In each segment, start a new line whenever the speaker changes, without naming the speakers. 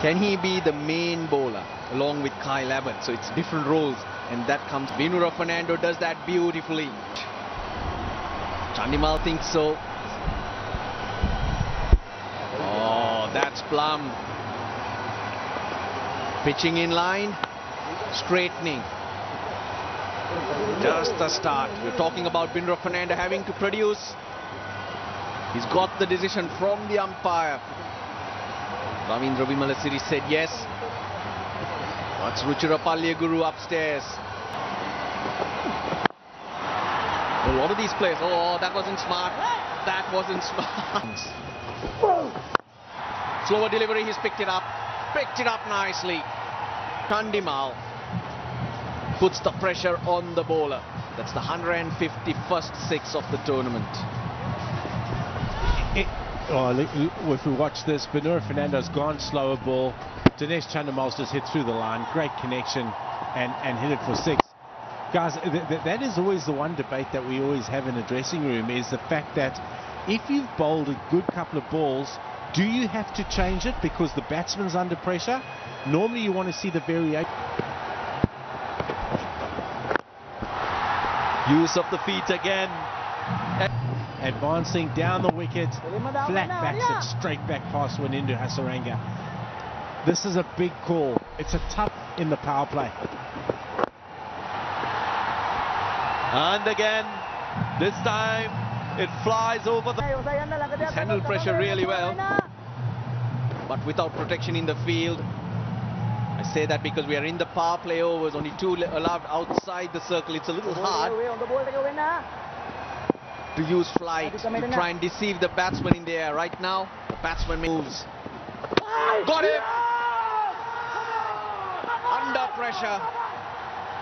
Can he be the main bowler along with Kyle Evans? So it's different roles and that comes. Binura Fernando does that beautifully. Chandimal thinks so. Oh, that's plum. Pitching in line, straightening. Just the start. We're talking about Binura Fernando having to produce. He's got the decision from the umpire. Ravindra Wimalasiri said yes. What's Ruchira Guru upstairs? A lot of these players, oh, that wasn't smart. That wasn't smart. Slower delivery, he's picked it up. Picked it up nicely. Chandimal puts the pressure on the bowler. That's the 151st six of the tournament.
Oh, if we watch this, Binura Fernando's gone slower ball. Dinesh just hit through the line. Great connection and, and hit it for six. Guys, th th that is always the one debate that we always have in the dressing room is the fact that if you've bowled a good couple of balls, do you have to change it because the batsman's under pressure? Normally you want to see the variation.
Use of the feet again.
Advancing down the wicket, flat backs it straight back pass past Wanindu Hasaranga. This is a big call. It's a tough in the power play.
And again, this time it flies over the... He's handled pressure really well. But without protection in the field. I say that because we are in the power play overs, only two allowed outside the circle. It's a little hard to use flight to try and deceive the batsman in the air. Right now, the batsman moves. Got him! Under pressure.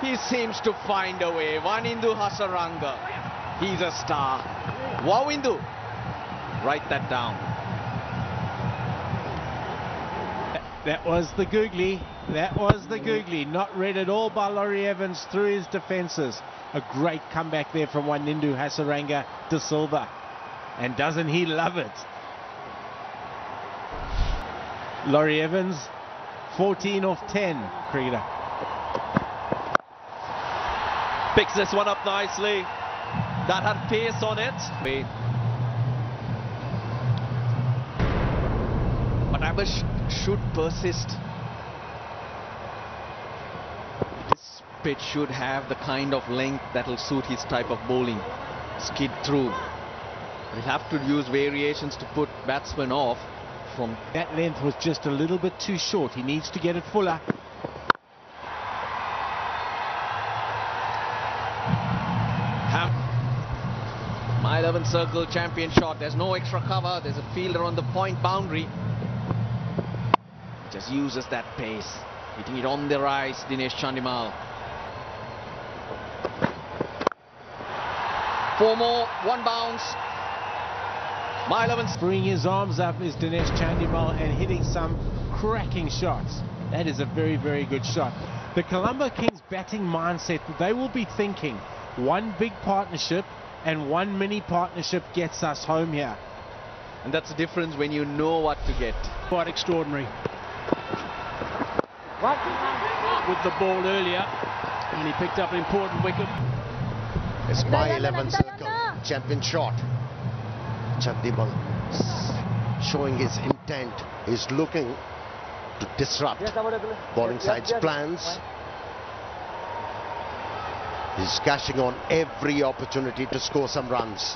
He seems to find a way. Wanindu Hasaranga. He's a star. Wawindu. Write that down.
That was the googly. That was the googly. Not read at all by Laurie Evans through his defences. A great comeback there from Wanindu Hasaranga de Silva. And doesn't he love it? Laurie Evans, 14 off 10, cricketer.
Picks this one up nicely. That had pace on it. But Abish should persist. This pitch should have the kind of length that'll suit his type of bowling. Skid through. He'll have to use variations to put batsmen off from...
That length was just a little bit too short. He needs to get it fuller.
My 11 circle champion shot. There's no extra cover. There's a fielder on the point boundary. Just uses that pace. Hitting it on the rise, Dinesh Chandimal. Four more, one bounce. My 11.
Bringing his arms up is Dinesh Chandimal and hitting some cracking shots. That is a very, very good shot. The Colombo Kings batting mindset, they will be thinking one big partnership and one mini partnership gets us home here.
And that's the difference when you know what to get.
Quite extraordinary. What? With the ball earlier, and he picked up an important wicket.
It's my 11 circle, champion shot. Chandimal showing his intent, He's looking to disrupt bowling side's plans. He's cashing on every opportunity to score some runs.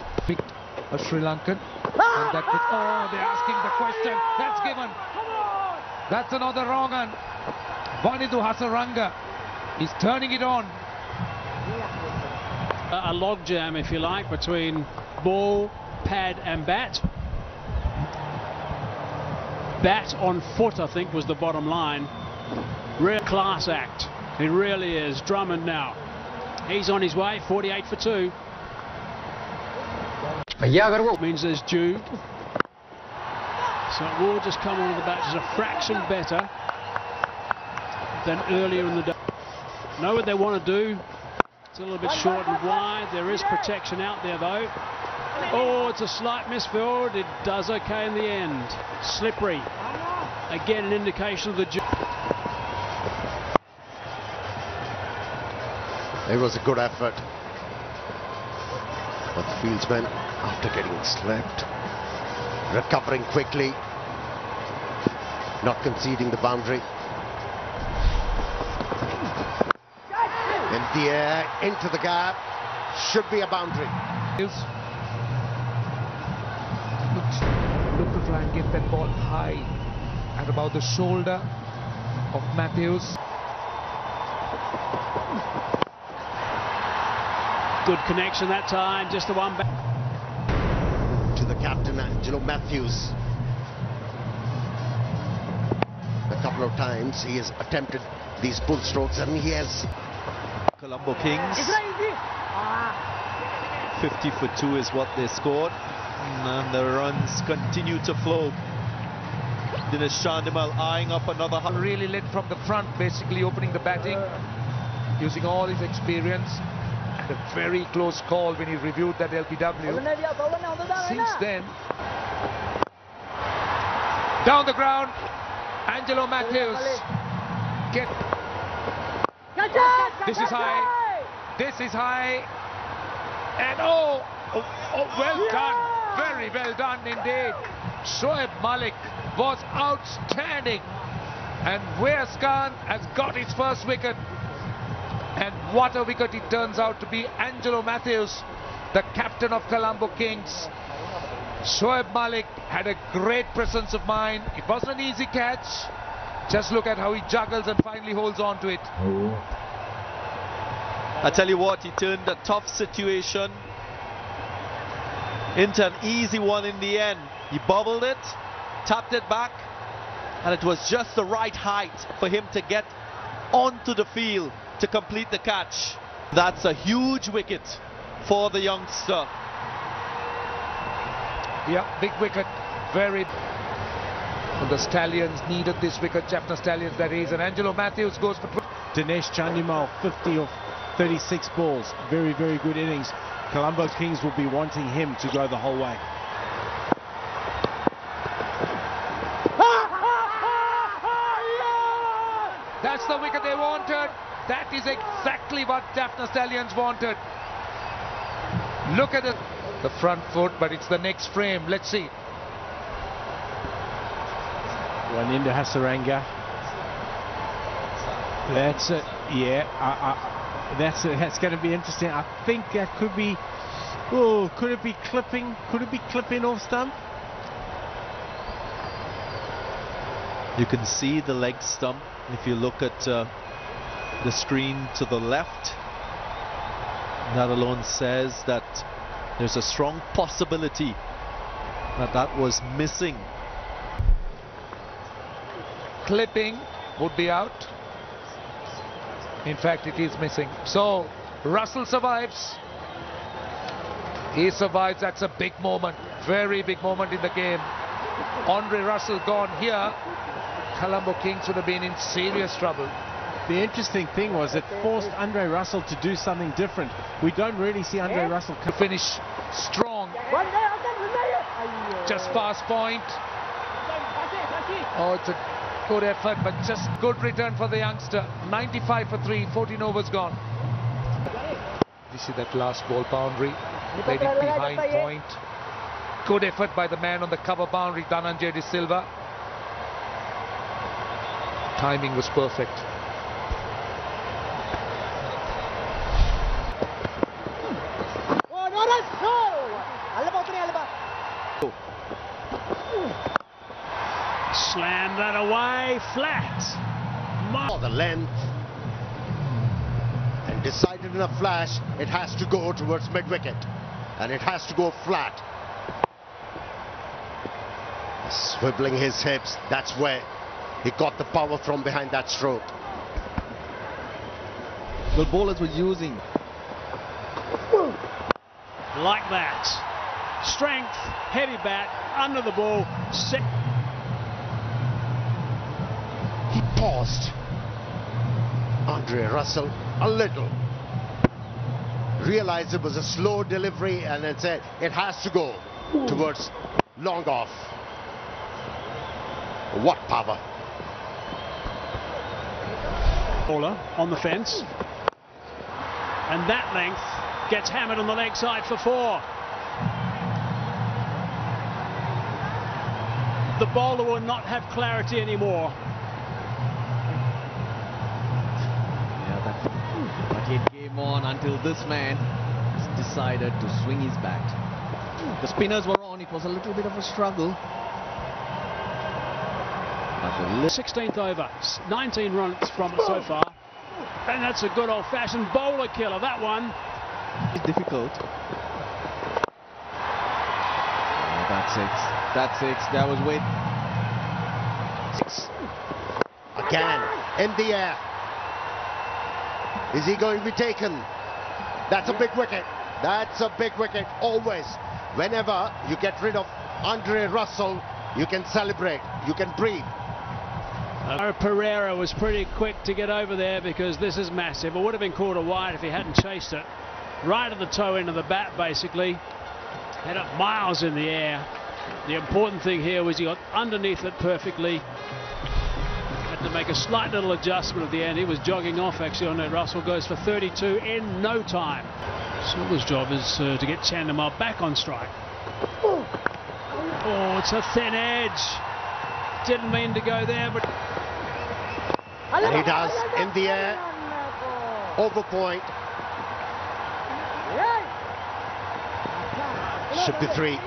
A Sri Lankan. And that could, oh, they're asking the question. That's given. That's another wrong one. Wanindu Hasaranga is turning it on.
A, logjam, if you like, between ball, pad and bat. Bat on foot, I think, was the bottom line. Real class act. It really is. Drummond now. He's on his way, 48 for two. Means there's Jude. So it will just come on the bat just a fraction better than earlier in the day. Know what they want to do. It's a little bit short and wide. There is protection out there though. Oh, it's a slight misfield. It does okay in the end. Slippery. Again, an indication of the.
It was a good effort. But the fieldsmen, after getting slapped, recovering quickly, not conceding the boundary. The air, into the gap, should be a boundary.
Look, look to try and get that ball high at about the shoulder of Mathews.
Good connection that time, just the one back.
To the captain, Angelo Mathews. A couple of times he has attempted these pull strokes and he has
Colombo Kings. Ah. 50 for 2 is what they scored. And the runs continue to flow. Dinesh Chandimal eyeing up another
Really led from the front, basically opening the batting, using all his experience. And a very close call when he reviewed that LBW. Since then, down the ground, Angelo Mathews. Get. This is high. This is high. And oh, oh, oh, well done. Very well done indeed. Shoaib Malik was outstanding. And Viyaskanth has got his first wicket. And what a wicket it turns out to be. Angelo Mathews, the captain of Colombo Kings. Shoaib Malik had a great presence of mind. It wasn't an easy catch. Just look at how he juggles and finally holds on to it. Oh.
I tell you what, he turned a tough situation into an easy one in the end. He bubbled it, tapped it back, and it was just the right height for him to get onto the field to complete the catch. That's a huge wicket for the youngster.
Yeah, big wicket. Very. And the Stallions needed this wicket, Jaffna Stallions, that is. And Angelo Mathews goes for.
Dinesh Chandimal, 50 of 36 balls. Very, very good innings. Colombo Kings will be wanting him to go the whole way.
That's the wicket they wanted. That is exactly what Jaffna Stallions wanted. Look at the, the front foot, but it's the next frame. Let's see.
Wanindu Hasaranga. That's it. Yeah, I, I, that's it. That's going to be interesting. I think that could be. Oh, could it be clipping? Could it be clipping off stump?
You can see the leg stump if you look at uh, the screen to the left. That alone says that there's a strong possibility that that was missing.
Clipping would be out. In fact, it is missing. So, Russell survives. He survives. That's a big moment. Very big moment in the game. Andre Russell gone here. Colombo Kings would have been in serious trouble.
The interesting thing was it forced Andre Russell to do something different. We don't really see Andre Russell
to finish strong. Just fast point. Oh, it's a good effort, but just good return for the youngster. 95 for 3, 14 overs gone. You see that last ball boundary. Played behind point. Good effort by the man on the cover boundary, Dhananjay De Silva. Timing was perfect.
That away, flat.
For the length. And decided in a flash, it has to go towards mid-wicket. And it has to go flat. Swiveling his hips, that's where he got the power from behind that stroke.
The bowlers were using.
Like that. Strength, heavy bat, under the ball. Set.
Paused. Andre Russell a little. Realized it was a slow delivery and then said it has to go towards long off. What power!
Bowler on the fence. And that length gets hammered on the leg side for four. The bowler will not have clarity anymore.
Yeah, that, but it came on until this man decided to swing his bat. The spinners were on. It was a little bit of a struggle. But the
16th over, 19 runs from it so far. And that's a good old-fashioned bowler killer, that one.
It's difficult. Oh, that's six. That's six. That was with.
Six. Again, in the air. Is he going to be taken? That's a big wicket. That's a big wicket, always. Whenever you get rid of Andre Russell, you can celebrate, you can breathe.
Uh, Perera was pretty quick to get over there because this is massive. It would have been called a wide if he hadn't chased it. Right at the toe end of the bat, basically. Had it miles in the air. The important thing here was he got underneath it perfectly. Had to make a slight little adjustment at the end. He was jogging off actually on it. Russell goes for 32 in no time. Silver's job is uh, to get Chandimal back on strike. Oh, it's a thin edge. Didn't mean to go there, but
And he does in the air, over point. Should be three.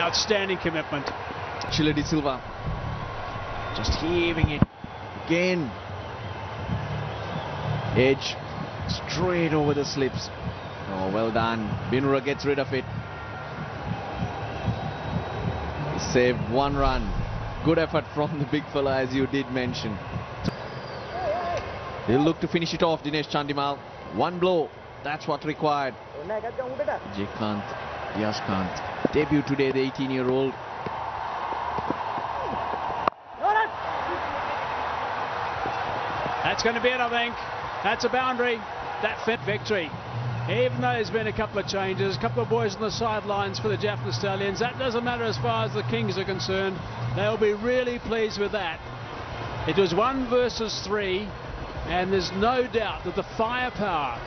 outstanding commitment.
Chile de Silva. Just heaving it again. Edge straight over the slips. Oh, well done. Binura gets rid of it. Saved one run. Good effort from the big fella, as you did mention. He'll look to finish it off, Dinesh Chandimal. One blow. That's what required. Jekant, Viyaskanth. Debut today, the 18-year-old.
That's going to be it, I think. That's a boundary. That fit victory. Even though there's been a couple of changes, a couple of boys on the sidelines for the Jaffna Stallions, that doesn't matter as far as the Kings are concerned. They'll be really pleased with that. It was one versus three, and there's no doubt that the firepower